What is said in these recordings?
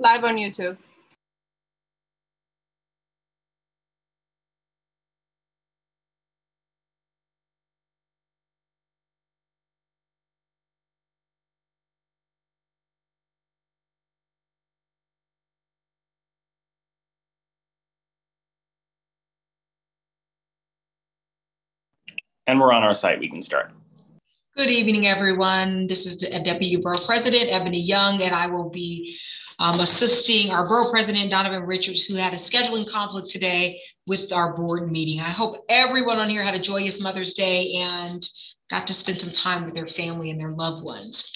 Live on YouTube. And we're on our site, we can start. Good evening, everyone. This is Deputy Borough President Ebony Young, and I will be um, assisting our Borough President Donovan Richards, who had a scheduling conflict today with our board meeting. I hope everyone on here had a joyous Mother's Day and got to spend some time with their family and their loved ones.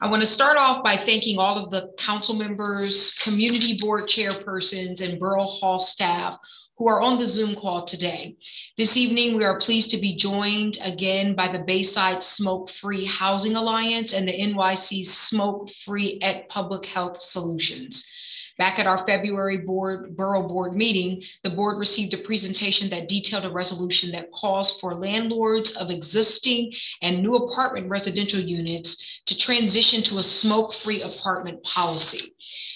I want to start off by thanking all of the council members, community board chairpersons, and Borough Hall staff who are on the Zoom call today. This evening, we are pleased to be joined again by the Bayside Smoke Free Housing Alliance and the NYC Smoke Free at Public Health Solutions. Back at our February board borough board meeting, the board received a presentation that detailed a resolution that calls for landlords of existing and new apartment residential units to transition to a smoke-free apartment policy.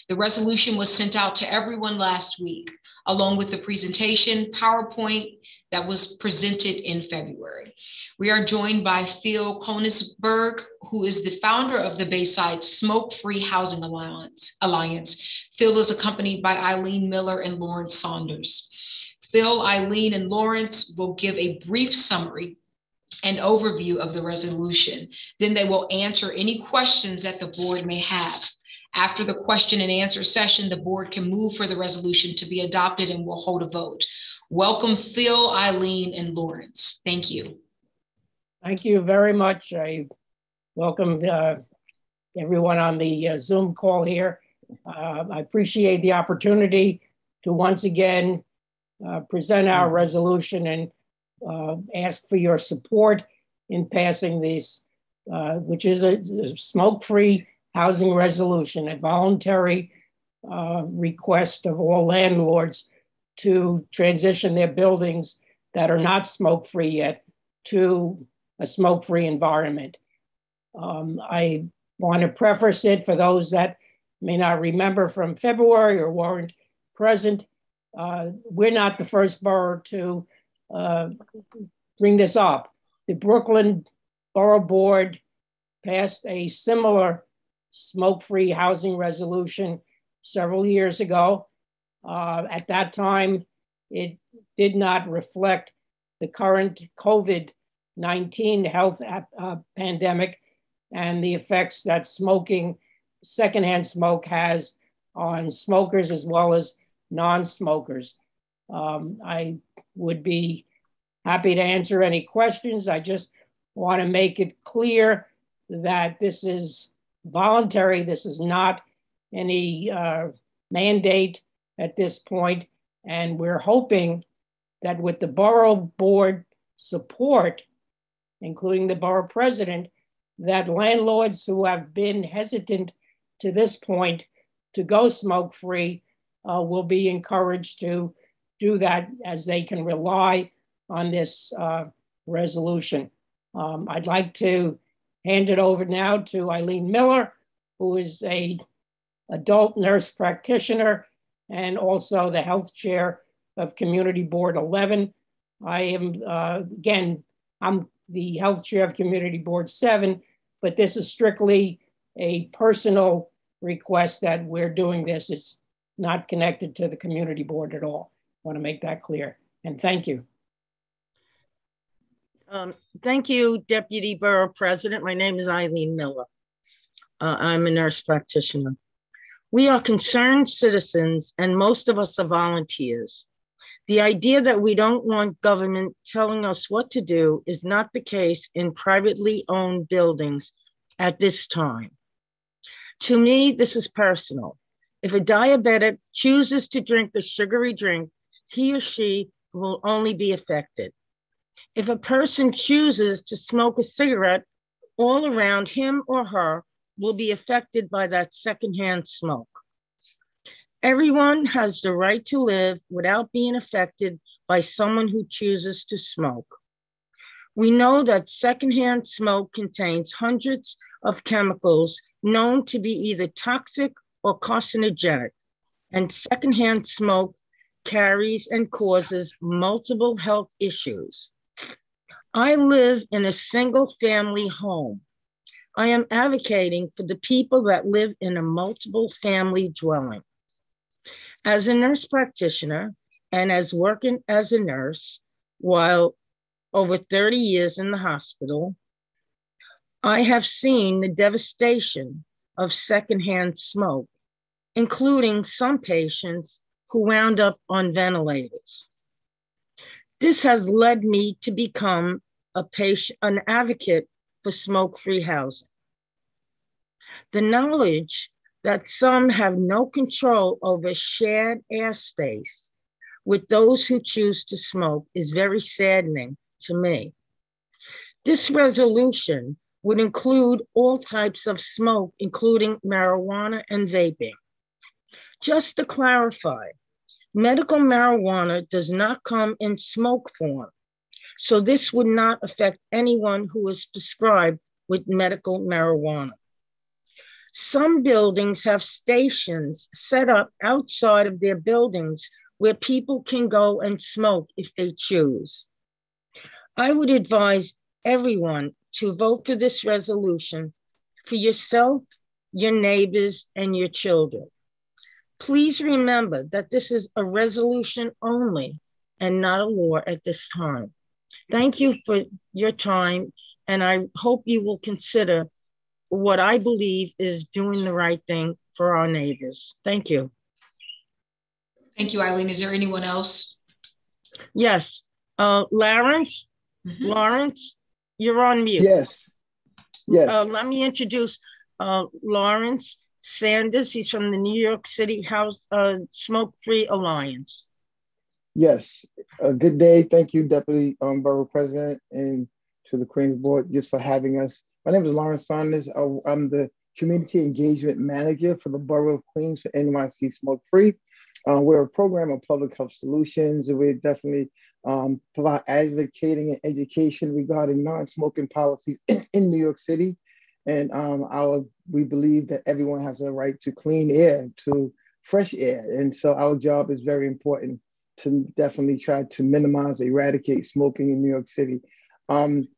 The resolution was sent out to everyone last week along with the presentation PowerPoint that was presented in February. We are joined by Phil Konigsberg, who is the founder of the Bayside Smoke Free Housing Alliance. Alliance. Phil is accompanied by Eileen Miller and Lawrence Saunders. Phil, Eileen, and Lawrence will give a brief summary and overview of the resolution. Then they will answer any questions that the board may have. After the question and answer session, the board can move for the resolution to be adopted and we'll hold a vote. Welcome, Phil, Eileen, and Lawrence. Thank you. Thank you very much. I welcome uh, everyone on the uh, Zoom call here. Uh, I appreciate the opportunity to once again uh, present our resolution and uh, ask for your support in passing this, uh, which is a, a smoke-free housing resolution, a voluntary uh, request of all landlords to transition their buildings that are not smoke free yet to a smoke free environment. Um, I want to preface it for those that may not remember from February or weren't present. Uh, we're not the first borough to uh, bring this up. The Brooklyn Borough Board passed a similar smoke-free housing resolution several years ago. Uh, at that time, it did not reflect the current COVID-19 health uh, pandemic and the effects that smoking, secondhand smoke has on smokers as well as non-smokers. Um, I would be happy to answer any questions. I just want to make it clear that this is voluntary. This is not any uh, mandate at this point. And we're hoping that with the borough board support, including the borough president, that landlords who have been hesitant to this point to go smoke free uh, will be encouraged to do that as they can rely on this uh, resolution. Um, I'd like to hand it over now to Eileen Miller, who is a adult nurse practitioner and also the health chair of Community Board 11. I am, uh, again, I'm the health chair of Community Board 7, but this is strictly a personal request that we're doing this. It's not connected to the community board at all. I want to make that clear. And thank you. Um, thank you, Deputy Borough President. My name is Eileen Miller. Uh, I'm a nurse practitioner. We are concerned citizens, and most of us are volunteers. The idea that we don't want government telling us what to do is not the case in privately owned buildings at this time. To me, this is personal. If a diabetic chooses to drink the sugary drink, he or she will only be affected. If a person chooses to smoke a cigarette, all around him or her will be affected by that secondhand smoke. Everyone has the right to live without being affected by someone who chooses to smoke. We know that secondhand smoke contains hundreds of chemicals known to be either toxic or carcinogenic, and secondhand smoke carries and causes multiple health issues. I live in a single family home. I am advocating for the people that live in a multiple family dwelling. As a nurse practitioner and as working as a nurse while over 30 years in the hospital, I have seen the devastation of secondhand smoke, including some patients who wound up on ventilators. This has led me to become a patient, an advocate for smoke-free housing. The knowledge that some have no control over shared airspace with those who choose to smoke is very saddening to me. This resolution would include all types of smoke, including marijuana and vaping. Just to clarify, medical marijuana does not come in smoke form. So this would not affect anyone who is prescribed with medical marijuana. Some buildings have stations set up outside of their buildings where people can go and smoke if they choose. I would advise everyone to vote for this resolution for yourself, your neighbors, and your children. Please remember that this is a resolution only and not a law at this time. Thank you for your time, and I hope you will consider what I believe is doing the right thing for our neighbors. Thank you. Thank you, Eileen. Is there anyone else? Yes, uh, Lawrence, mm -hmm. Lawrence, you're on mute. Yes. Yes. Uh, let me introduce uh, Lawrence Sanders. He's from the New York City House uh, Smoke Free Alliance. Yes. Uh, good day. Thank you, Deputy um, Borough President, and to the Queens Board just for having us. My name is Lawrence Sanders. I'm the Community Engagement Manager for the Borough of Queens for NYC Smoke Free. Uh, we're a program of public health solutions. We're definitely um, provide advocating and education regarding non-smoking policies in, in, New York City. And um, our, we believe that everyone has a right to clean air, to fresh air. And so our job is very important to definitely try to minimize, eradicate smoking in New York City. Um,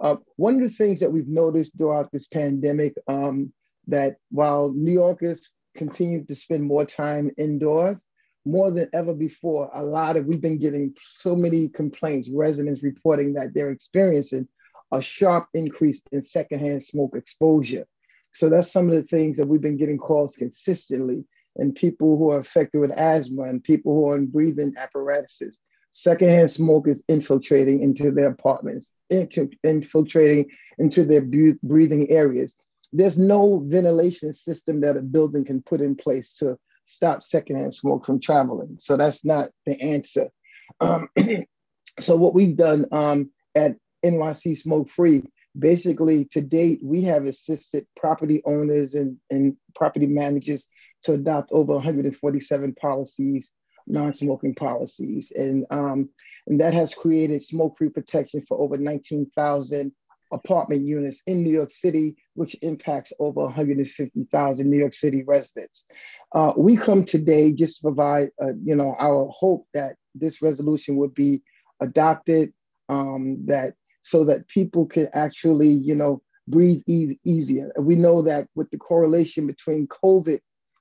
uh, one of the things that we've noticed throughout this pandemic um, that while New Yorkers continue to spend more time indoors, more than ever before, a lot of we've been getting so many complaints, residents reporting that they're experiencing a sharp increase in secondhand smoke exposure. So that's some of the things that we've been getting calls consistently, and people who are affected with asthma and people who are on breathing apparatuses. Secondhand smoke is infiltrating into their apartments, infiltrating into their breathing areas. There's no ventilation system that a building can put in place to stop secondhand smoke from traveling. So that's not the answer. Um, so what we've done um, at NYC Smoke Free, basically to date, we have assisted property owners and, and property managers to adopt over 147 policies, non-smoking policies. And, um, and that has created smoke-free protection for over 19,000 apartment units in New York City, which impacts over 150,000 New York City residents. Uh, we come today just to provide, uh, you know, our hope that this resolution would be adopted, um, that so that people can actually, you know, breathe e easier. We know that with the correlation between COVID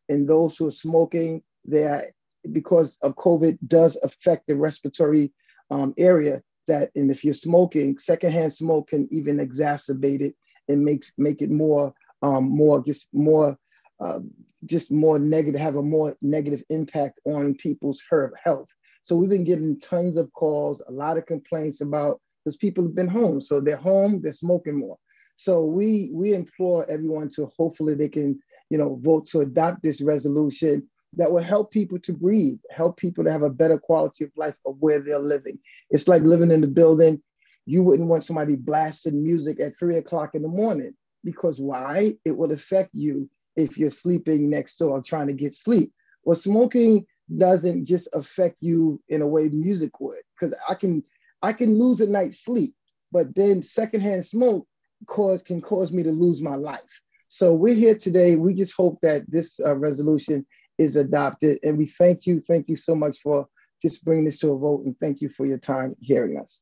and those who are smoking, there because of COVID does affect the respiratory um, area that and if you're smoking, secondhand smoke can even exacerbate it and makes make it more um, more just more uh, just more negative, have a more negative impact on people's health. So we've been getting tons of calls, a lot of complaints about because people have been home. So they're home, they're smoking more. So we we implore everyone to hopefully they can you know vote to adopt this resolution that will help people to breathe, help people to have a better quality of life of where they're living. It's like living in the building. You wouldn't want somebody blasting music at three o'clock in the morning because why? It would affect you if you're sleeping next door trying to get sleep. Well, smoking doesn't just affect you in a way music would, because I can I can lose a night's sleep, but then secondhand smoke cause can cause me to lose my life. So we're here today. We just hope that this uh, resolution is adopted. And we thank you. Thank you so much for just bringing this to a vote. And thank you for your time hearing us.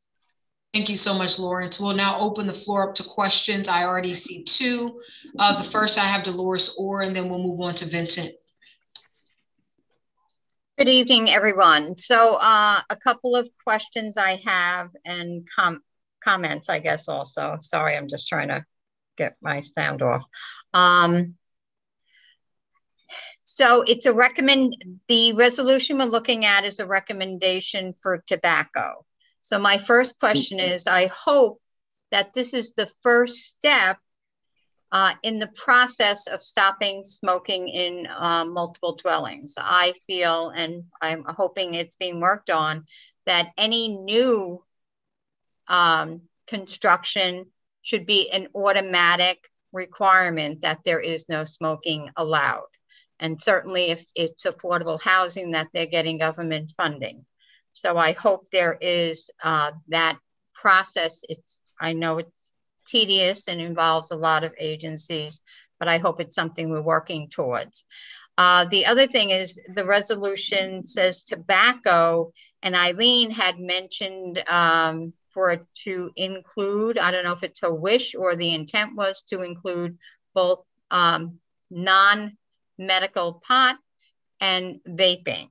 Thank you so much, Lawrence. We'll now open the floor up to questions. I already see two. Uh, the first I have Dolores Orr, and then we'll move on to Vincent. Good evening, everyone. So uh, a couple of questions I have and com comments, I guess, also. Sorry, I'm just trying to get my sound off. Um, so it's a recommend, the resolution we're looking at is a recommendation for tobacco. So my first question is, I hope that this is the first step uh, in the process of stopping smoking in uh, multiple dwellings. I feel, and I'm hoping it's being worked on, that any new um, construction should be an automatic requirement that there is no smoking allowed. And certainly if it's affordable housing that they're getting government funding. So I hope there is uh, that process. It's I know it's tedious and involves a lot of agencies, but I hope it's something we're working towards. Uh, the other thing is the resolution says tobacco, and Eileen had mentioned um, for it to include, I don't know if it's a wish or the intent was to include both um, non medical pot and vaping.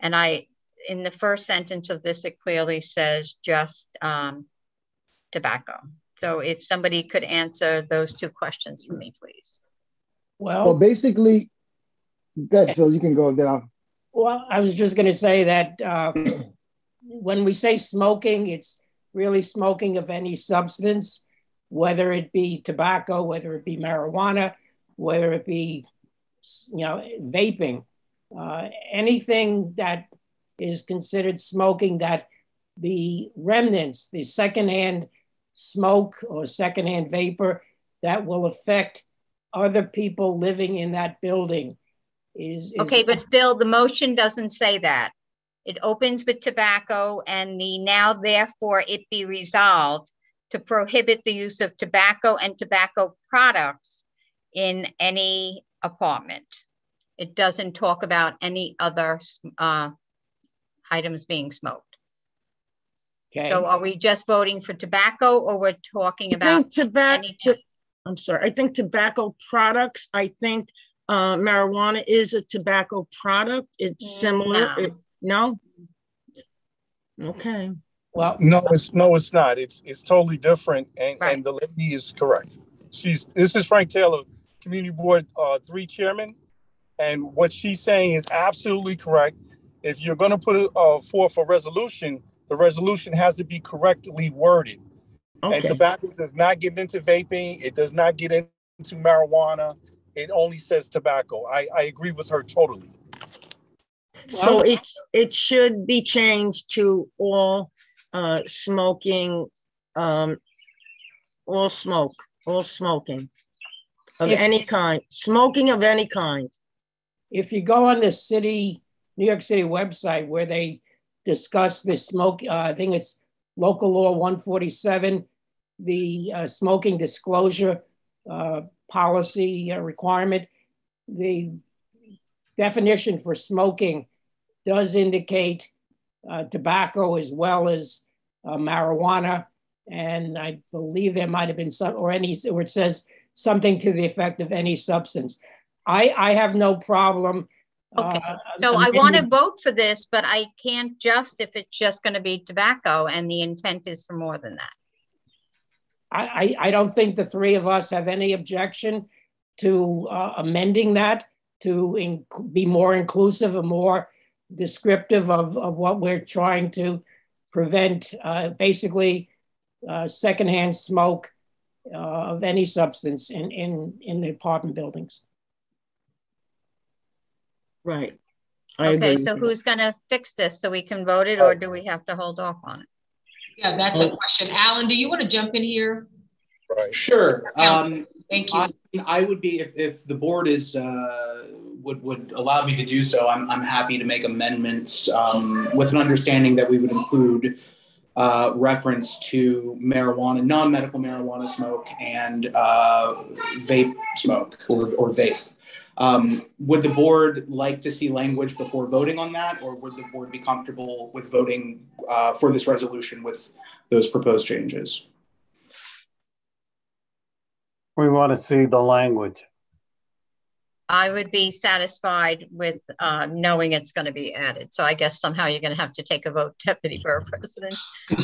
And I in the first sentence of this, it clearly says just um, tobacco. So if somebody could answer those two questions for me, please. Well, well basically, good, Phil, you can go down. Well, I was just going to say that uh, when we say smoking, it's really smoking of any substance, whether it be tobacco, whether it be marijuana, whether it be, you know, vaping, uh, anything that is considered smoking that the remnants, the secondhand smoke or secondhand vapor that will affect other people living in that building is, is okay but phil the motion doesn't say that it opens with tobacco and the now therefore it be resolved to prohibit the use of tobacco and tobacco products in any apartment it doesn't talk about any other uh, items being smoked. Okay. So are we just voting for tobacco or we're talking about tobacco? I'm sorry. I think tobacco products. I think uh, marijuana is a tobacco product. It's mm, similar. No. It, no? Okay. Well, no, it's no, it's not. It's it's totally different, and right. and the lady is correct. She's this is Frank Taylor, Community Board uh, Three Chairman, and what she's saying is absolutely correct if you're going to put uh, forth a resolution, the resolution has to be correctly worded. Okay. And tobacco does not get into vaping. It does not get into marijuana. It only says tobacco. I, I agree with her totally. So it it should be changed to all uh, smoking, um, all smoke, all smoking of if, any kind, smoking of any kind. If you go on the city New York City website where they discuss the smoke. Uh, I think it's local law 147, the uh, smoking disclosure uh, policy uh, requirement. The definition for smoking does indicate uh, tobacco as well as uh, marijuana. And I believe there might have been some, or any, or it says something to the effect of any substance. I, I have no problem Okay, uh, so I want to vote for this, but I can't just if it's just going to be tobacco and the intent is for more than that. I, I don't think the three of us have any objection to uh, amending that to be more inclusive and more descriptive of, of what we're trying to prevent, uh, basically uh, secondhand smoke uh, of any substance in, in, in the apartment buildings. Right. I okay, so who's going to fix this so we can vote it or do we have to hold off on it? Yeah, that's a question. Alan, do you want to jump in here? Right. Sure. Um, Thank you. I, I, would be, if, if the board is, uh, would, would allow me to do so, I'm, I'm happy to make amendments um, with an understanding that we would include uh, reference to marijuana, non-medical marijuana smoke, and uh, vape smoke or, or vape. Um, would the board like to see language before voting on that, or would the board be comfortable with voting uh, for this resolution with those proposed changes? We want to see the language. I would be satisfied with uh, knowing it's going to be added. So I guess somehow you're going to have to take a vote, Deputy Borough President,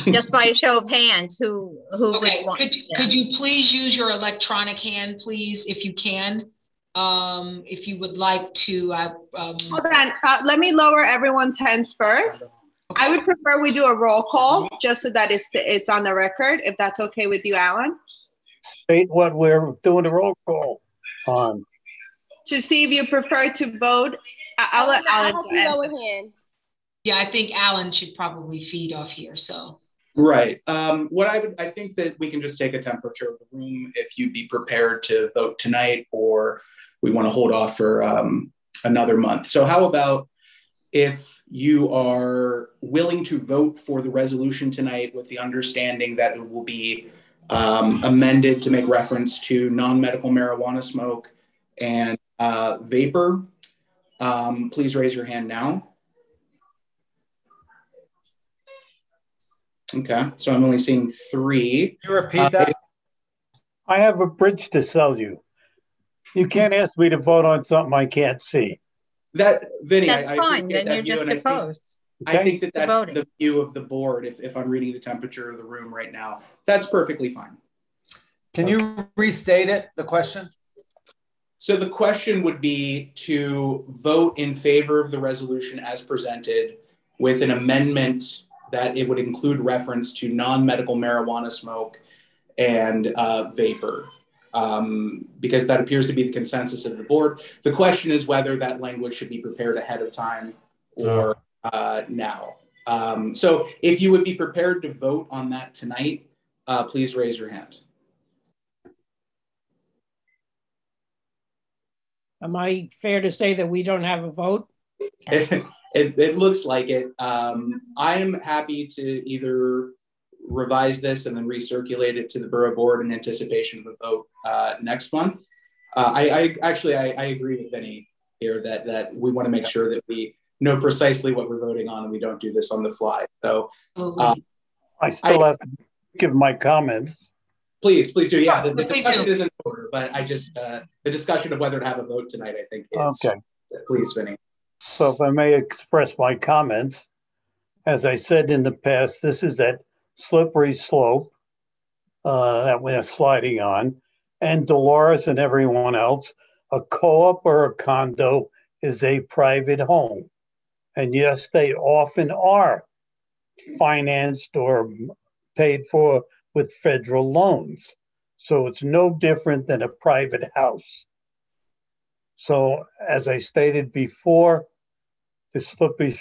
just by a show of hands. Who who? Okay. Could you, could you please use your electronic hand, please, if you can? Um, if you would like to. Uh, um... Hold on. Uh, let me lower everyone's hands first. Okay. I would prefer we do a roll call just so that it's it's on the record. If that's okay with you, Alan. State what we're doing a roll call on to see if you prefer to vote. I'll let Alan go ahead. Yeah, I think Alan should probably feed off here. So. Right. Um, what I would, I think that we can just take a temperature of the room if you'd be prepared to vote tonight, or we want to hold off for um, another month. So, how about if you are willing to vote for the resolution tonight with the understanding that it will be um, amended to make reference to non-medical marijuana smoke and uh, vapor, um, please raise your hand now. Okay, so I'm only seeing three. Can you repeat uh, that? I have a bridge to sell you. You can't ask me to vote on something I can't see. That, Vinny, that's I, fine. I then you're just opposed. I think, okay. I think that that's the view of the board. If, if I'm reading the temperature of the room right now, that's perfectly fine. Can you restate it, the question? So the question would be to vote in favor of the resolution as presented with an amendment that it would include reference to non-medical marijuana smoke and uh, vapor, um, because that appears to be the consensus of the board. The question is whether that language should be prepared ahead of time or uh, now. Um, so if you would be prepared to vote on that tonight, uh, please raise your hand. Am I fair to say that we don't have a vote? it, it, it, looks like it. Um, I am happy to either revise this and then recirculate it to the borough board in anticipation of a vote uh, next month. Uh, I, I, actually I, I, agree with Vinny here that that we want to make sure that we know precisely what we're voting on and we don't do this on the fly. So um, I still I, have to give my comments. Please, please do. Yeah, the, the discussion isn't over, but I just uh, the discussion of whether to have a vote tonight, I think, is. Okay. Please, Vinny. So, if I may express my comments, as I said in the past, this is that slippery slope uh, that we're sliding on, and Dolores and everyone else, a co-op or a condo is a private home, and yes, they often are financed or paid for with federal loans. So it's no different than a private house. So, as I stated before, the slippery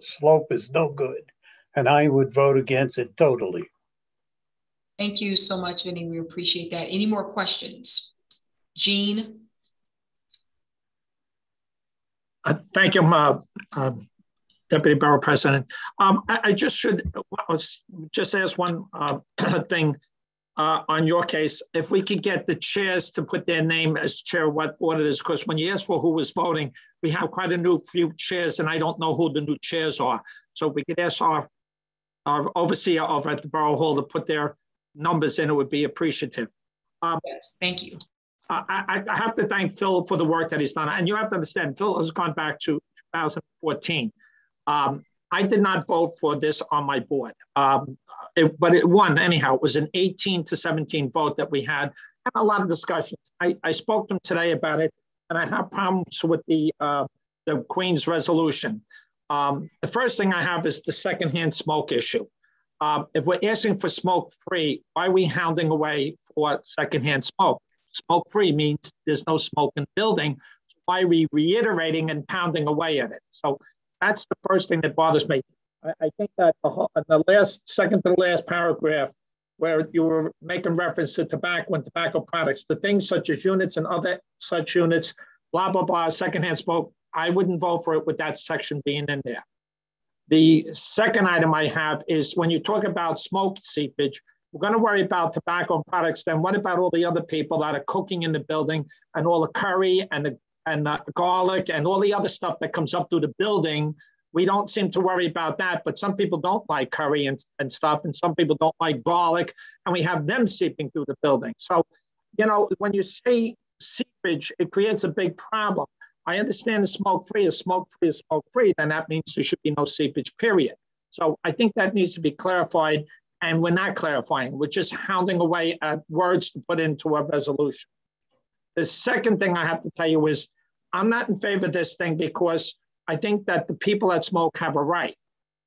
slope is no good, and I would vote against it totally. Thank you so much, Vinny. We appreciate that. Any more questions? Gene? Uh, thank you, uh, uh, Deputy Borough President. Um, I, I, just should just ask one uh, thing uh, on your case. If we could get the chairs to put their name as chair, what, what it is, because when you ask for who was voting, we have quite a new few chairs, and I don't know who the new chairs are. So if we could ask our, our overseer over at the Borough Hall to put their numbers in, it would be appreciative. Um, yes, thank you. I, I, have to thank Phil for the work that he's done. And you have to understand, Phil has gone back to 2014. Um, I did not vote for this on my board, um, it, but it won anyhow. It was an 18 to 17 vote that we had, and a lot of discussions. I, I spoke to him today about it, and I have problems with the uh, the Queens resolution. Um, the first thing I have is the secondhand smoke issue. Um, if we're asking for smoke free, why are we hounding away for secondhand smoke? Smoke free means there's no smoke in the building. So why are we reiterating and pounding away at it? So that's the first thing that bothers me. I, I think that the, the last, second to the last paragraph, where you were making reference to tobacco and tobacco products, the things such as units and other such units, blah, blah, blah, secondhand smoke, I wouldn't vote for it with that section being in there. The second item I have is when you talk about smoke seepage, we're going to worry about tobacco products. Then what about all the other people that are cooking in the building and all the curry and the and the garlic and all the other stuff that comes up through the building? We don't seem to worry about that, but some people don't like curry and, and stuff, and some people don't like garlic, and we have them seeping through the building. So, you know, when you say seepage, it creates a big problem. I understand the smoke free is smoke free is smoke free, then that means there should be no seepage, period. So I think that needs to be clarified. And we're not clarifying, we're just hounding away at words to put into a resolution. The second thing I have to tell you is I'm not in favor of this thing because I think that the people that smoke have a right.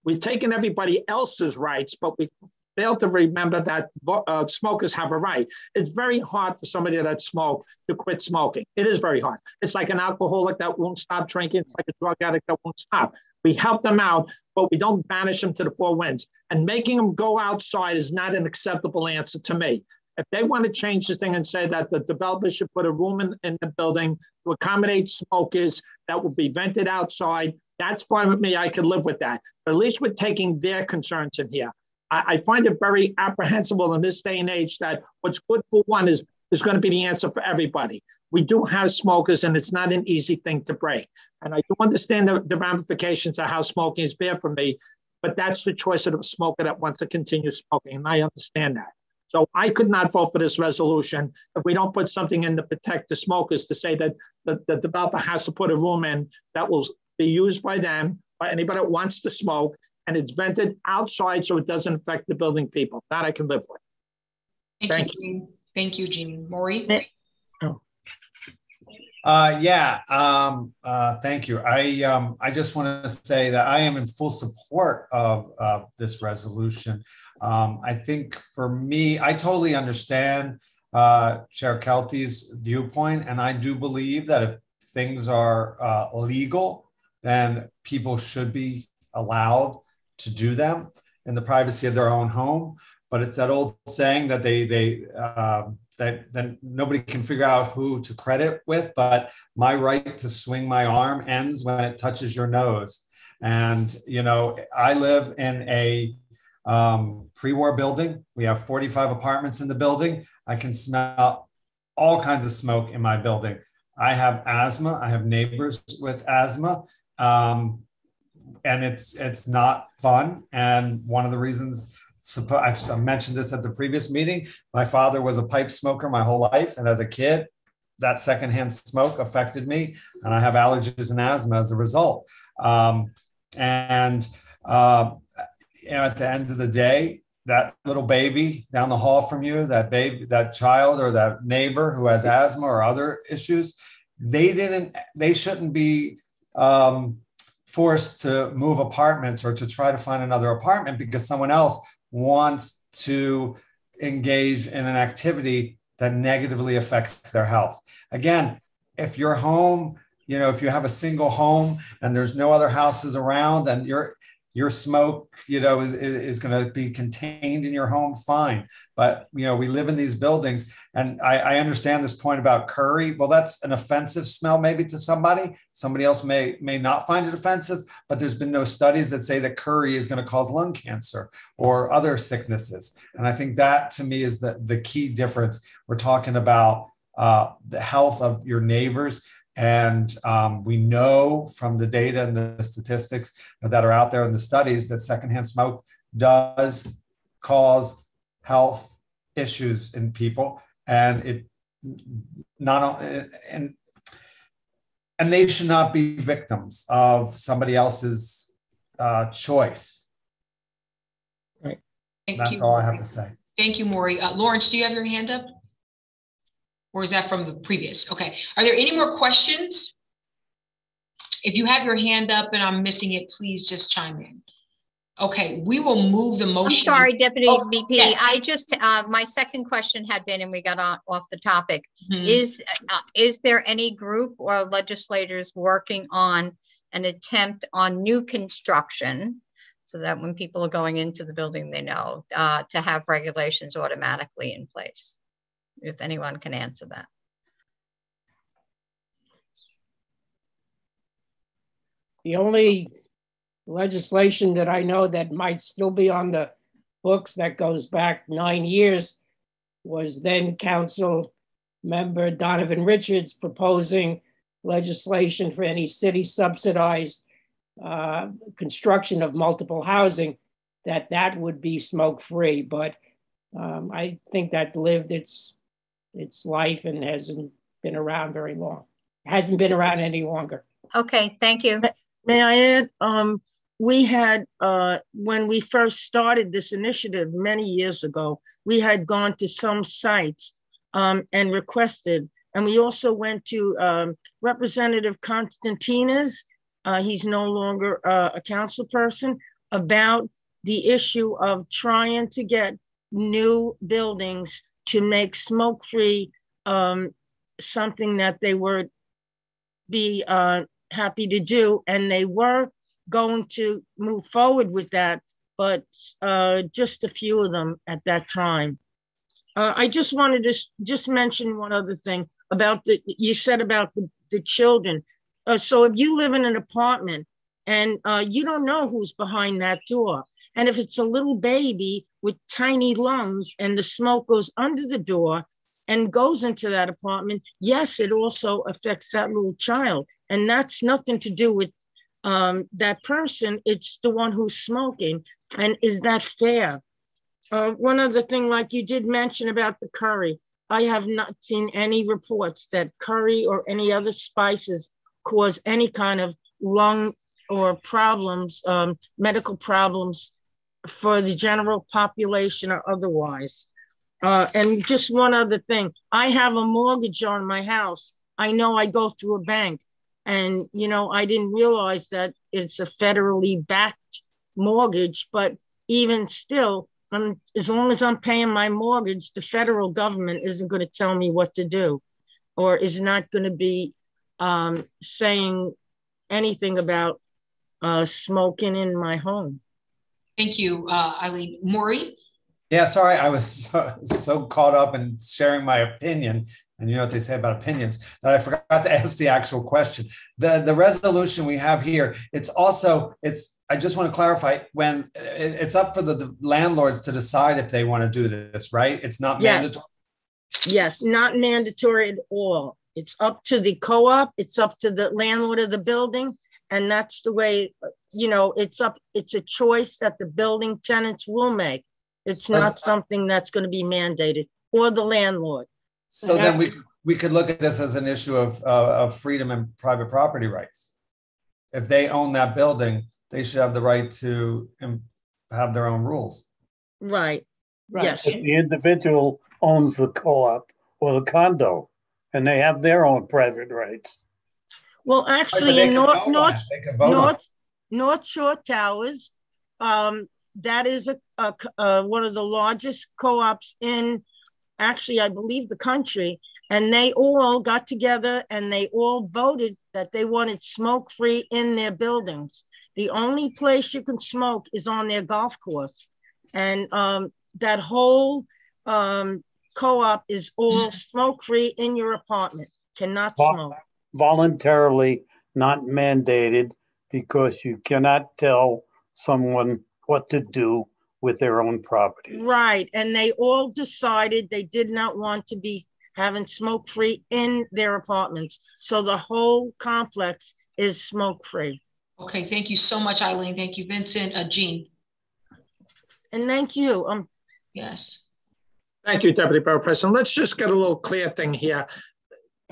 We've taken everybody else's rights, but we fail to remember that uh, smokers have a right. It's very hard for somebody that smoke to quit smoking. It is very hard. It's like an alcoholic that won't stop drinking. It's like a drug addict that won't stop. We help them out, but we don't banish them to the four winds. And making them go outside is not an acceptable answer to me. If they want to change the thing and say that the developer should put a room in, in the building to accommodate smokers that will be vented outside, that's fine with me. I could live with that. But at least we're taking their concerns in here. I, I find it very apprehensible in this day and age that what's good for one is, is going to be the answer for everybody. We do have smokers, and it's not an easy thing to break. And I do understand the, the ramifications of how smoking is bad for me, but that's the choice of the smoker that wants to continue smoking, and I understand that. So I could not vote for this resolution if we don't put something in to protect the smokers to say that the, the developer has to put a room in that will be used by them, by anybody that wants to smoke, and it's vented outside so it doesn't affect the building people. That I can live with. Thank, Thank you. you. Thank you, Gene. Maury? Oh. Uh, yeah, um, uh, thank you. I um, I just want to say that I am in full support of uh, this resolution. Um, I think for me, I totally understand uh, Chair Kelty's viewpoint, and I do believe that if things are uh, legal, then people should be allowed to do them in the privacy of their own home. But it's that old saying that they they um, that that nobody can figure out who to credit with. But my right to swing my arm ends when it touches your nose. And you know, I live in a um, pre-war building. We have 45 apartments in the building. I can smell all kinds of smoke in my building. I have asthma. I have neighbors with asthma. Um, and it's it's not fun. And one of the reasons I've mentioned this at the previous meeting. My father was a pipe smoker my whole life, and as a kid, that secondhand smoke affected me, and I have allergies and asthma as a result. Um, and uh, you know, at the end of the day, that little baby down the hall from you, that baby, that child, or that neighbor who has asthma or other issues, they didn't, they shouldn't be um, forced to move apartments or to try to find another apartment because someone else wants to engage in an activity that negatively affects their health. Again, if your home, you know, if you have a single home and there's no other houses around and you're your smoke, you know, is, is going to be contained in your home, fine. But, you know, we live in these buildings and I, I, understand this point about curry. Well, that's an offensive smell maybe to somebody. Somebody else may, may not find it offensive, but there's been no studies that say that curry is going to cause lung cancer or other sicknesses. And I think that to me is the, the key difference. We're talking about uh, the health of your neighbors and um, we know from the data and the statistics that are out there in the studies that secondhand smoke does cause health issues in people. And it not and and they should not be victims of somebody else's uh, choice. Right. Thank That's you. all I have to say. Thank you, Maury. Uh, Lawrence, do you have your hand up? Or is that from the previous? Okay. Are there any more questions? If you have your hand up and I'm missing it, please just chime in. Okay, we will move the motion. I'm sorry, Deputy oh, VP. Yes. I just, uh, my second question had been, and we got on, off the topic, mm -hmm. is, uh, is there any group or legislators working on an attempt on new construction so that when people are going into the building, they know uh, to have regulations automatically in place? If anyone can answer that. The only legislation that I know that might still be on the books that goes back nine years was then Council Member Donovan Richards proposing legislation for any city subsidized uh, construction of multiple housing that that would be smoke free. But um, I think that lived its its life and hasn't been around very long. Hasn't been around any longer. Okay, thank you. May I add? Um, we had, uh, when we first started this initiative many years ago, we had gone to some sites um, and requested, and we also went to um, Representative Constantinides', uh, he's no longer uh, a council person, about the issue of trying to get new buildings to make smoke free um, something that they would be uh, happy to do. And they were going to move forward with that, but uh, just a few of them at that time. Uh, I just wanted to just mention one other thing about the, you said about the, the children. Uh, so if you live in an apartment and uh, you don't know who's behind that door, and if it's a little baby with tiny lungs and the smoke goes under the door and goes into that apartment, yes, it also affects that little child. And that's nothing to do with um, that person, it's the one who's smoking. And is that fair? Uh, one other thing, like you did mention about the curry, I have not seen any reports that curry or any other spices cause any kind of lung or problems, um, medical problems for the general population or otherwise. Uh, and just one other thing, I have a mortgage on my house. I know I go through a bank. And, you know, I didn't realize that it's a federally backed mortgage, but even still, I'm, as long as I'm paying my mortgage, the federal government isn't going to tell me what to do or is not going to be um, saying anything about uh, smoking in my home. Thank you, uh, Eileen. Maury? Yeah, sorry, I was so, so caught up in sharing my opinion and you know what they say about opinions that I forgot to ask the actual question. The the resolution we have here, it's also it's I just want to clarify when it's up for the, the landlords to decide if they want to do this, right? It's not yes. mandatory. Yes, not mandatory at all. It's up to the co-op, it's up to the landlord of the building, and that's the way you know, it's up it's a choice that the building tenants will make. It's not something that's going to be mandated or the landlord. So then we we could look at this as an issue of uh, of freedom and private property rights. If they own that building, they should have the right to have their own rules. Right. Right. Yes. If the individual owns the co-op or the condo, and they have their own private rights. Well, actually, in North North North, North Shore Towers, um, that is a, a, a, one of the largest co-ops in actually, I believe, the country. And they all got together and they all voted that they wanted smoke free in their buildings. The only place you can smoke is on their golf course. And um, that whole um, co op is all mm. smoke free in your apartment, cannot smoke. Voluntarily not mandated because you cannot tell someone what to do with their own property. Right. And they all decided they did not want to be having smoke free in their apartments. So the whole complex is smoke free. Okay. Thank you so much, Eileen. Thank you, Vincent. Uh, Gene. And thank you. Um, yes. Thank you, Deputy Borough President. Let's just get a little clear thing here.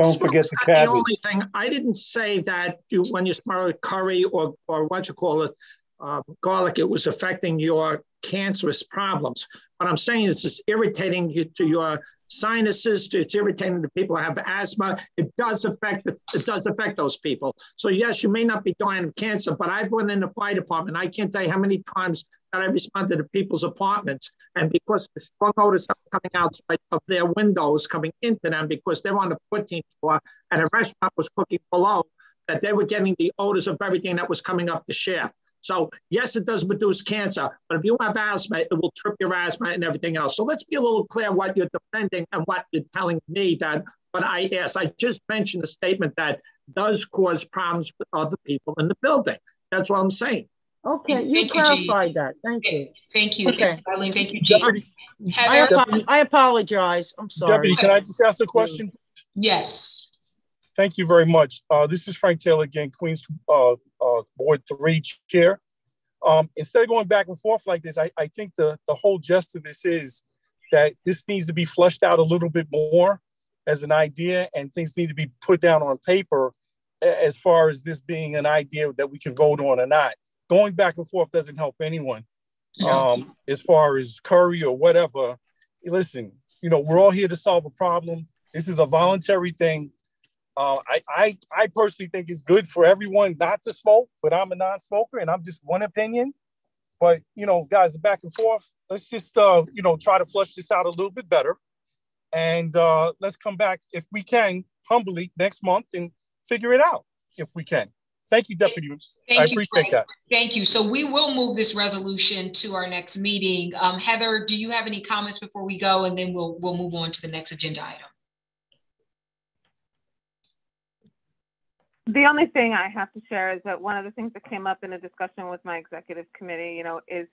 Don't forget the cabbage. The only thing I didn't say that you, when you smell curry or or what you call it, uh, garlic, it was affecting your cancerous problems. What I'm saying is it's irritating you to your sinuses. It's irritating to people who have asthma. It does affect it does affect those people. So yes, you may not be dying of cancer, but I've been in the fire department. I can't tell you how many times that I've responded to people's apartments, and because the strong odors are coming outside of their windows, coming into them because they're on the 14th floor and a restaurant was cooking below, that they were getting the odors of everything that was coming up the shaft. So yes, it does reduce cancer, but if you have asthma, it will trip your asthma and everything else. So let's be a little clear what you're defending and what you're telling me that what I asked. I just mentioned a statement that does cause problems with other people in the building. That's what I'm saying. Okay, you Thank you, clarified that. Thank you. Thank you. Okay. Thank you, Eileen. Thank you, Chief. Deputy, I, Heather? apo- I apologize. I'm sorry. Deputy, can I just ask a question? Yes. Thank you very much. Uh, this is Frank Taylor again, Queens uh, uh, Board Three Chair. Um, instead of going back and forth like this, I, I think the, the whole gist of this is that this needs to be flushed out a little bit more as an idea and things need to be put down on paper as far as this being an idea that we can vote on or not. Going back and forth doesn't help anyone. Um, as far as Curry or whatever, listen, you know, we're all here to solve a problem. This is a voluntary thing. Uh, I, I, I personally think it's good for everyone not to smoke, but I'm a non-smoker and I'm just one opinion. But you know, guys, the back and forth. Let's just uh, you know try to flush this out a little bit better, and uh, let's come back if we can humbly next month and figure it out if we can. Thank you, Deputy. Thank I you, appreciate Frank. that. Thank you. So we will move this resolution to our next meeting. Um, Heather, do you have any comments before we go? And then we'll, we'll move on to the next agenda item. The only thing I have to share is that one of the things that came up in a discussion with my executive committee, you know, is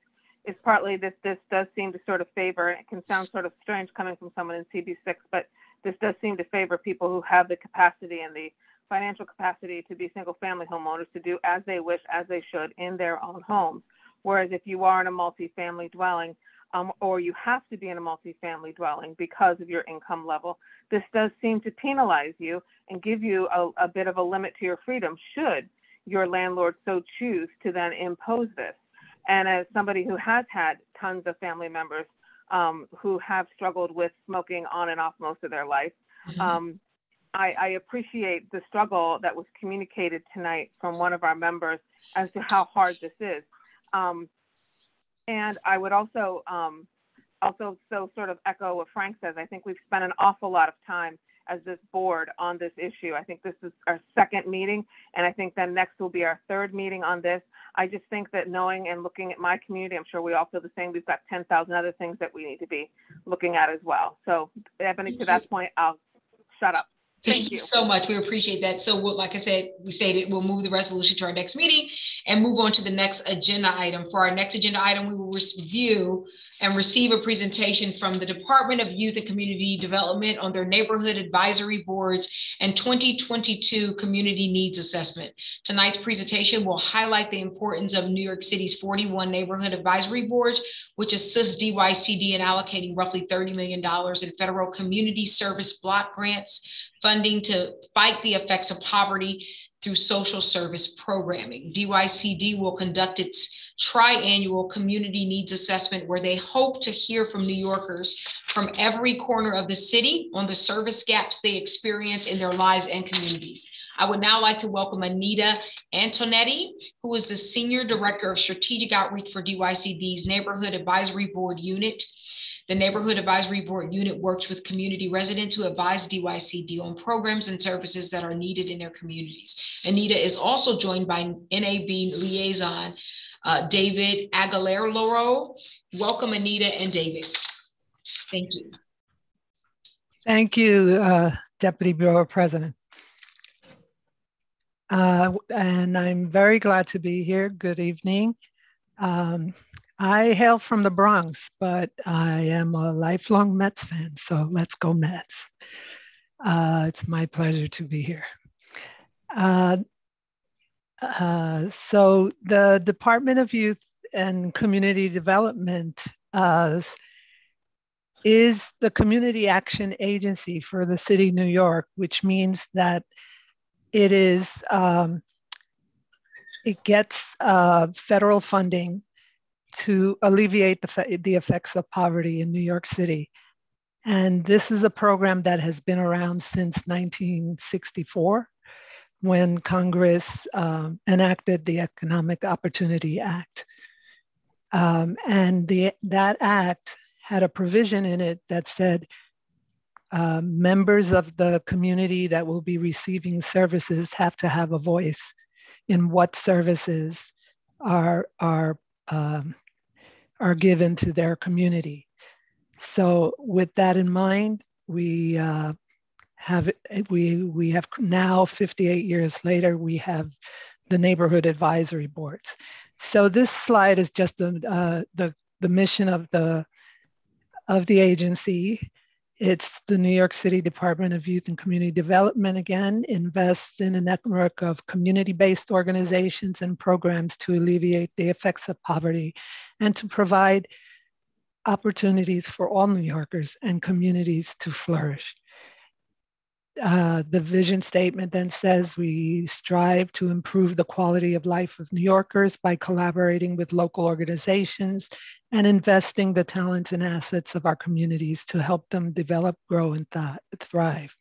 is partly this this does seem to sort of favor, it can sound sort of strange coming from someone in CB6, but this does seem to favor people who have the capacity and the financial capacity to be single family homeowners to do as they wish, as they should in their own homes. Whereas if you are in a multifamily dwelling, um, or you have to be in a multifamily dwelling because of your income level, this does seem to penalize you and give you a, a bit of a limit to your freedom should your landlord so choose to then impose this. And as somebody who has had tons of family members um, who have struggled with smoking on and off most of their life, um, I, I appreciate the struggle that was communicated tonight from one of our members as to how hard this is. Um, and I would also um, also so sort of echo what Frank says. I think we've spent an awful lot of time as this board on this issue. I think this is our second meeting, and I think then next will be our third meeting on this. I just think that knowing and looking at my community, I'm sure we all feel the same. We've got 10,000 other things that we need to be looking at as well. So, Ebony, to that point, I'll shut up. Thank you so much. We appreciate that. So we'll, like I said, we stated, we'll move the resolution to our next meeting and move on to the next agenda item. For our next agenda item, we will review and receive a presentation from the Department of Youth and Community Development on their neighborhood advisory boards and 2022 community needs assessment. Tonight's presentation will highlight the importance of New York City's 41 neighborhood advisory boards, which assists DYCD in allocating roughly $30 million in federal community service block grants, funding to fight the effects of poverty through social service programming. DYCD will conduct its tri-annual community needs assessment where they hope to hear from New Yorkers from every corner of the city on the service gaps they experience in their lives and communities. I would now like to welcome Anita Antonetti, who is the Senior Director of Strategic Outreach for DYCD's Neighborhood Advisory Board Unit. The Neighborhood Advisory Board unit works with community residents who advise DYCD on programs and services that are needed in their communities. Anita is also joined by NAB liaison uh, David Aguilera. Welcome, Anita and David. Thank you. Thank you, uh, Deputy Borough President. Uh, and I'm very glad to be here. Good evening. Um, I hail from the Bronx, but I am a lifelong Mets fan, so let's go Mets. Uh, it's my pleasure to be here. Uh, uh, so the Department of Youth and Community Development uh, is the community action agency for the city of New York, which means that it is um, it gets uh, federal funding to alleviate the, the effects of poverty in New York City. And this is a program that has been around since 1964 when Congress um, enacted the Economic Opportunity Act. Um, and the, that act had a provision in it that said uh, members of the community that will be receiving services have to have a voice in what services are, are, um, are given to their community. So with that in mind, we uh, have we we have now 58 years later we have the neighborhood advisory boards So this slide is just the, uh, the, the mission of the, of the agency. It's the New York City Department of Youth and Community Development again, invests in a network of community-based organizations and programs to alleviate the effects of poverty and to provide opportunities for all New Yorkers and communities to flourish. Uh, the vision statement then says we strive to improve the quality of life of New Yorkers by collaborating with local organizations and investing the talents and assets of our communities to help them develop, grow, and th thrive.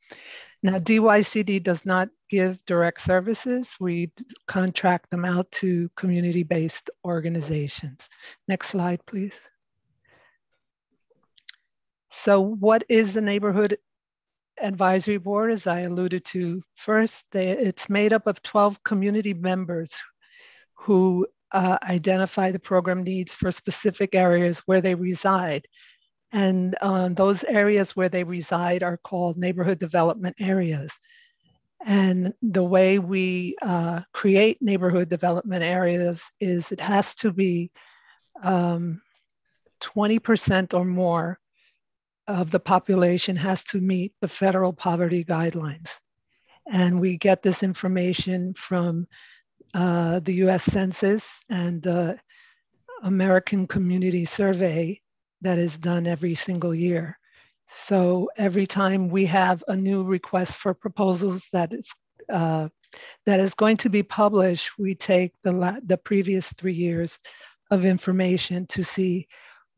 Now, DYCD does not give direct services. We contract them out to community-based organizations. Next slide, please. So what is the neighborhood advisory board, as I alluded to first, they, it's made up of 12 community members who uh, identify the program needs for specific areas where they reside. And uh, those areas where they reside are called neighborhood development areas. And the way we uh, create neighborhood development areas is it has to be 20% um, or more of the population has to meet the federal poverty guidelines. And we get this information from uh, the US Census and the American Community Survey that is done every single year. So every time we have a new request for proposals that is, uh, that is going to be published, we take the, the previous three years of information to see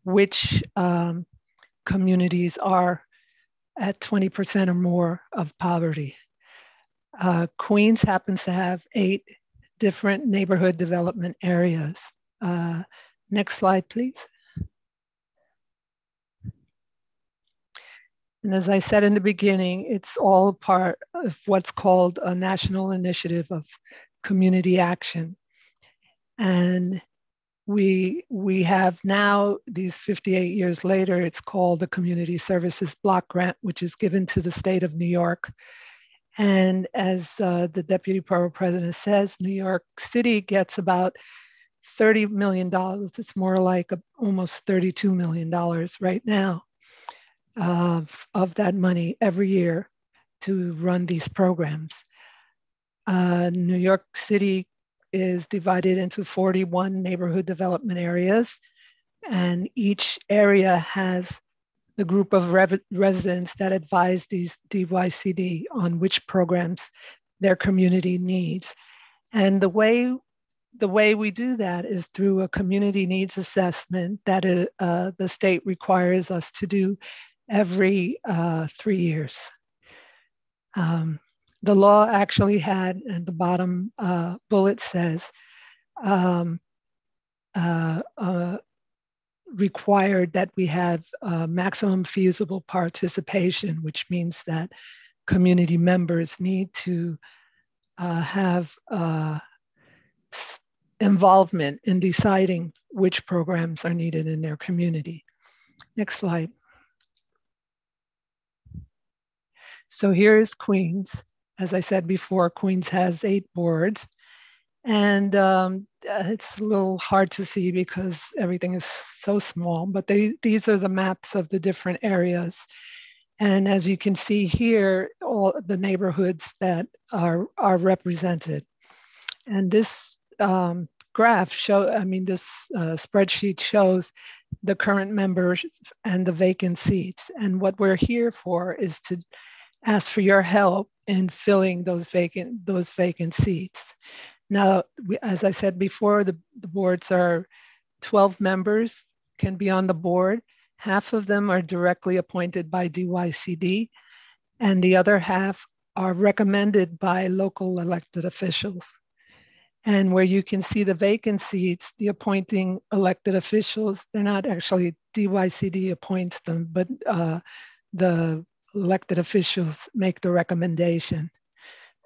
which um, communities are at 20% or more of poverty. Uh, Queens happens to have eight different neighborhood development areas. Uh, next slide, please. And as I said in the beginning, it's all part of what's called a national initiative of community action. And we we have now these 58 years later it's called the community services block grant which is given to the state of new york. And as uh, the deputy borough president says new york city gets about 30 million dollars. It's more like a, almost 32 million dollars right now uh, of that money every year to run these programs. Uh, new york city is divided into 41 neighborhood development areas. And each area has the group of residents that advise these DYCD on which programs their community needs. And the way the way we do that is through a community needs assessment that uh, the state requires us to do every uh, three years. Um, the law actually had, and the bottom uh, bullet says, um, uh, uh, required that we have uh, maximum feasible participation, which means that community members need to uh, have uh, involvement in deciding which programs are needed in their community. Next slide. So here's Queens as I said before, Queens has eight boards. And um, it's a little hard to see because everything is so small, but they, these are the maps of the different areas. And as you can see here, all the neighborhoods that are, are represented. And this um, graph show, I mean, this uh, spreadsheet shows the current members and the vacant seats. And what we're here for is to ask for your help in filling those vacant those vacant seats. Now, as I said before, the, the boards are 12 members can be on the board. Half of them are directly appointed by DYCD, and the other half are recommended by local elected officials. And where you can see the vacant seats, the appointing elected officials, they're not actually DYCD appoints them, but uh, the elected officials make the recommendation.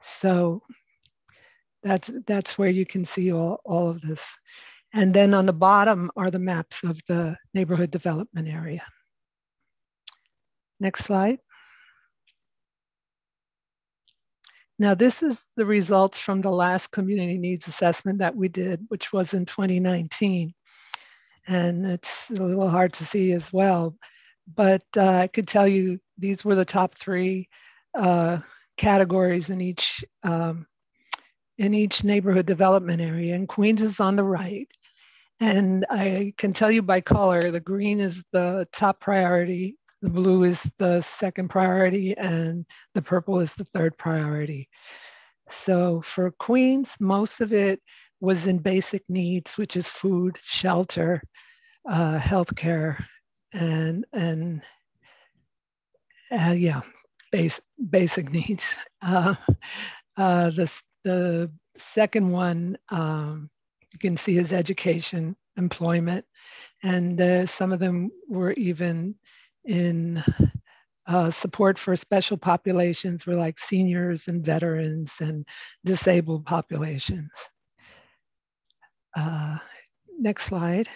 So that's, that's where you can see all, all of this. And then on the bottom are the maps of the neighborhood development area. Next slide. Now, this is the results from the last community needs assessment that we did, which was in 2019. And it's a little hard to see as well. But uh, I could tell you these were the top three uh, categories in each um, in each neighborhood development area. And Queens is on the right. And I can tell you by color, the green is the top priority the blue is the second priority and the purple is the third priority. So for Queens, most of it was in basic needs, which is food, shelter, uh, healthcare, and and uh, yeah, base, basic needs. Uh, uh, the the second one um, you can see is education, employment, and uh, some of them were even in uh, support for special populations were like seniors and veterans and disabled populations. Uh, next slide.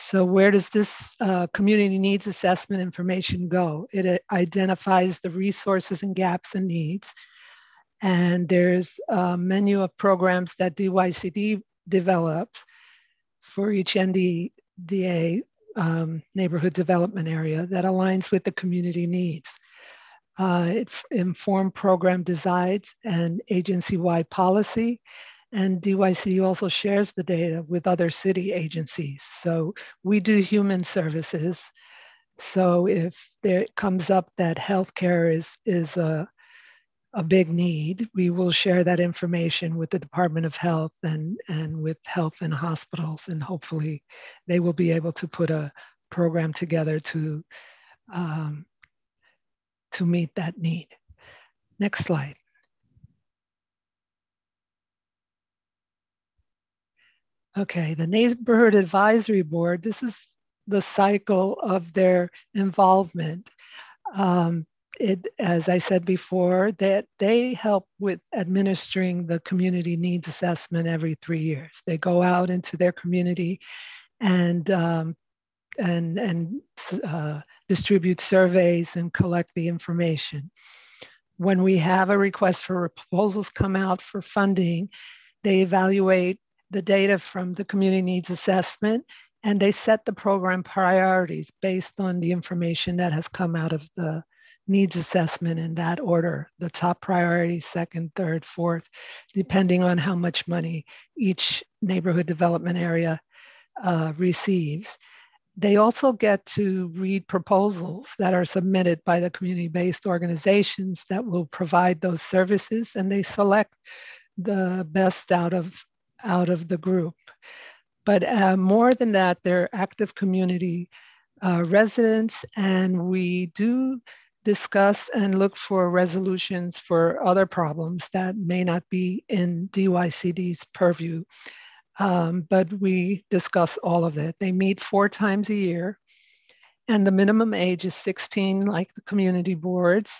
So where does this uh, community needs assessment information go? It uh, identifies the resources and gaps and needs. And there's a menu of programs that DYCD develops for each ND, DA um, neighborhood development area that aligns with the community needs. Uh, it informed program designs and agency-wide policy. And DYCU also shares the data with other city agencies. So we do human services. So if there comes up that healthcare is, is a, a big need, we will share that information with the Department of Health and, and with health and hospitals, and hopefully they will be able to put a program together to, um, to meet that need. Next slide. Okay, the Neighborhood Advisory Board, this is the cycle of their involvement. Um, it, as I said before, that they help with administering the community needs assessment every three years. They go out into their community and um, and and uh, distribute surveys and collect the information. When we have a request for proposals come out for funding, they evaluate the data from the community needs assessment and they set the program priorities based on the information that has come out of the needs assessment in that order the top priority, second, third, fourth, depending on how much money each neighborhood development area uh, receives. They also get to read proposals that are submitted by the community based organizations that will provide those services, and they select the best out of, out of the group. But uh, more than that, they're active community uh, residents, and we do discuss and look for resolutions for other problems that may not be in DYCD's purview. Um, but we discuss all of it. They meet four times a year, and the minimum age is 16, like the community boards.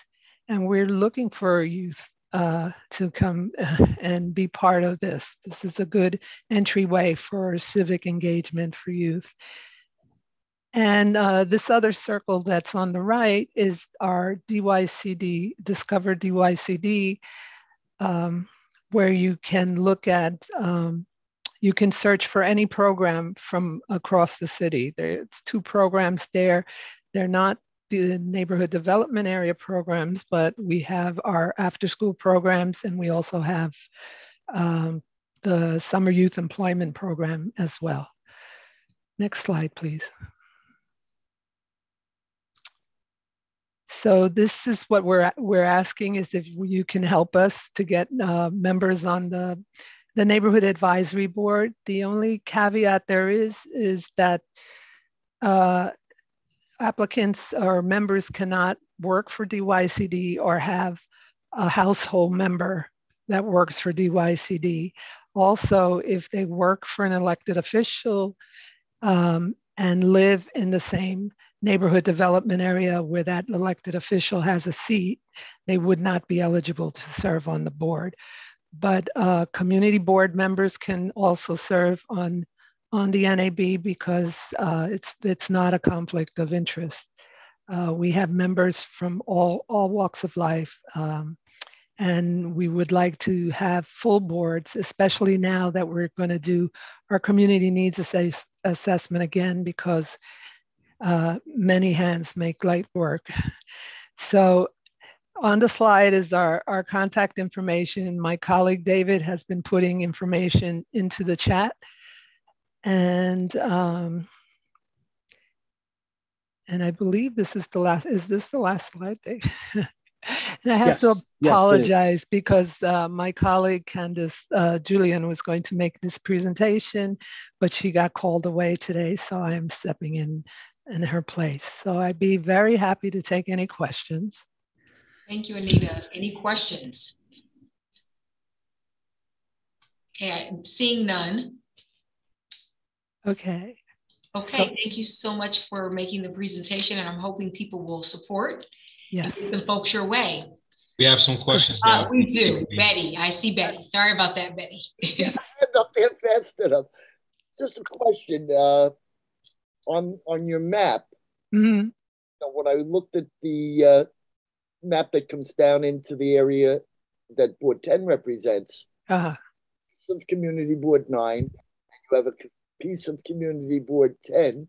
And we're looking for youth uh, to come and be part of this. This is a good entryway for civic engagement for youth. And uh, this other circle that's on the right is our DYCD, Discover DYCD, um, where you can look at, um, you can search for any program from across the city. There's two programs there. They're not neighborhood development area programs, but we have our after school programs and we also have um, the summer youth employment program as well. Next slide, please. So this is what we're we're asking is if you can help us to get uh, members on the the neighborhood advisory board. The only caveat there is is that uh, applicants or members cannot work for DYCD or have a household member that works for DYCD. Also, if they work for an elected official um, and live in the same neighborhood development area where that elected official has a seat, they would not be eligible to serve on the board. But uh, community board members can also serve on, on the NAB because uh, it's, it's not a conflict of interest. Uh, we have members from all, all walks of life. Um, and we would like to have full boards, especially now that we're going to do our community needs assess assessment again because uh, many hands make light work. So on the slide is our, our contact information. My colleague David has been putting information into the chat. And um, and I believe this is the last, is this the last slide, Dave? and I have yes. to apologize yes, because uh, my colleague Candice uh, Julian was going to make this presentation, but she got called away today, so I am stepping in in her place. So I'd be very happy to take any questions. Thank you, Anita. Any questions? Okay, I'm seeing none. Okay. Okay, so, thank you so much for making the presentation and I'm hoping people will support. Yes. Get some folks your way. We have some questions uh, we do. Betty, I see Betty. Sorry about that, Betty. yes. up there fast enough. Just a question. Uh, on on your map, mm-hmm. when I looked at the uh, map that comes down into the area that Board 10 represents, uh-huh. of Community Board 9, you have a piece of Community Board 10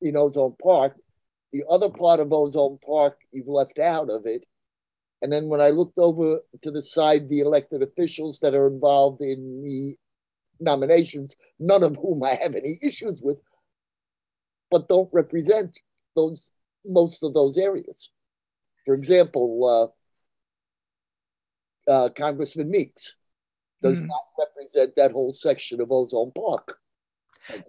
in Ozone Park. The other part of Ozone Park, you've left out of it. And then when I looked over to the side, the elected officials that are involved in the nominations, none of whom I have any issues with, but don't represent those most of those areas. For example, uh, uh, Congressman Meeks does mm. not represent that whole section of Ozone Park.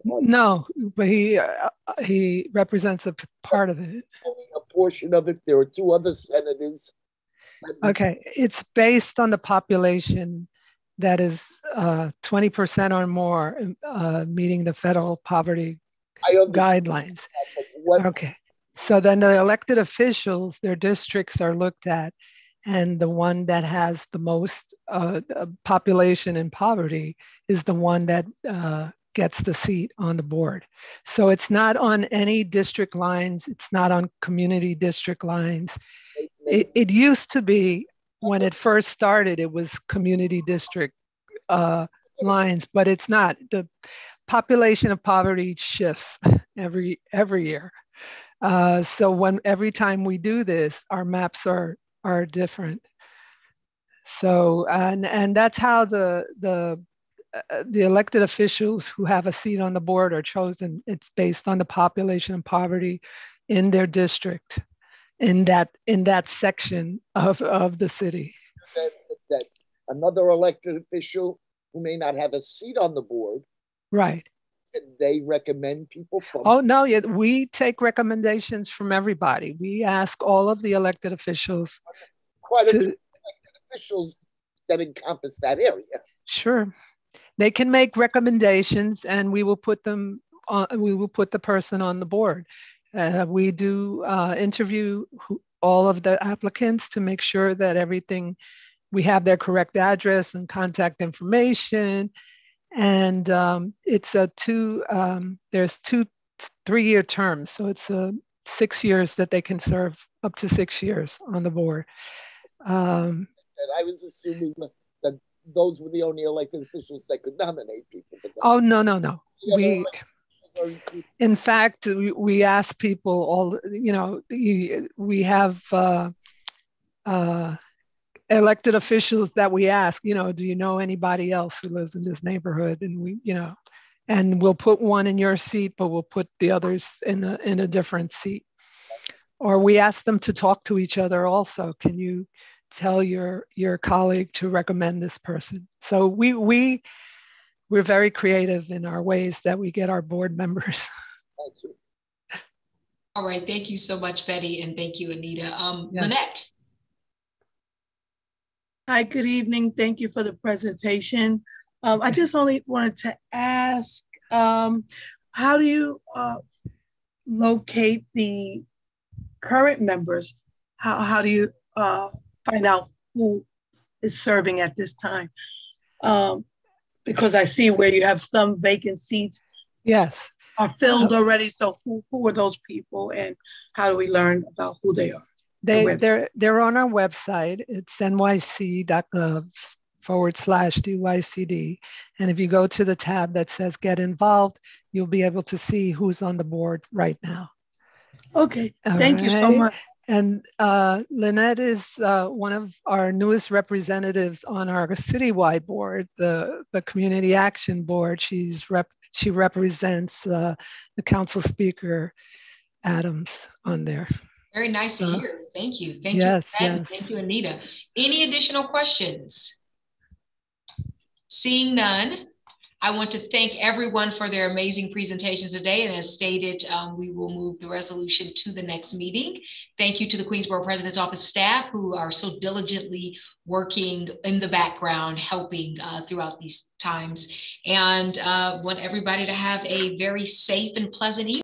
No, but he uh, he represents a part of it. Only a portion of it. There are two other senators. Okay, it's based on the population that is uh, 20% or more uh, meeting the federal poverty guidelines. What, okay, so then the elected officials, their districts are looked at, and the one that has the most uh, population in poverty is the one that uh, gets the seat on the board. So it's not on any district lines, it's not on community district lines. It, it used to be when it first started, it was community district uh, lines, but it's not. The population of poverty shifts every every year. Uh, so when every time we do this, our maps are are different. So and and that's how the the uh, the elected officials who have a seat on the board are chosen. It's based on the population of poverty in their district, in that in that section of, of the city. That, that another elected official who may not have a seat on the board, right? They recommend people from. Oh no! Yeah, we take recommendations from everybody. We ask all of the elected officials. Quite a to, few elected officials that encompass that area. Sure they can make recommendations and we will put them on, we will put the person on the board. Uh, we do uh, interview all of the applicants to make sure that everything, we have their correct address and contact information. And um, it's a two, um, there's two three-year terms. So it's a six years that they can serve up to six years on the board. Um, and I was assuming that those were the only elected officials that could nominate people. Oh no, no, no. We, in fact, we, we ask people all. You know, we have uh, uh, elected officials that we ask. You know, do you know anybody else who lives in this neighborhood? And we, you know, and we'll put one in your seat, but we'll put the others in a in a different seat. Or we ask them to talk to each other. Also, can you? tell your your colleague to recommend this person. So we we we're very creative in our ways that we get our board members. Thank you. All right, thank you so much, Betty, and thank you, Anita. Um, yeah. Lynette. Hi, good evening. Thank you for the presentation. Um, I just only wanted to ask, um, how do you uh, locate the current members? How, how do you uh, find out who is serving at this time. Um, because I see where you have some vacant seats. Yes. are filled already. So who, who are those people and how do we learn about who they are? They, they're, they're on our website. It's nyc.gov forward slash DYCD. And if you go to the tab that says get involved, you'll be able to see who's on the board right now. Okay, All thank right. you so much. And uh, Lynette is uh, one of our newest representatives on our citywide board, the, the Community Action Board. She's rep, she represents uh, the council speaker, Adams, on there. Very nice to hear. Thank you. Thank yes, you. Yes. Thank you, Anita. Any additional questions? Seeing none, I want to thank everyone for their amazing presentations today. And as stated, um, we will move the resolution to the next meeting. Thank you to the Queens Borough President's Office staff who are so diligently working in the background, helping uh, throughout these times. And uh, want everybody to have a very safe and pleasant evening.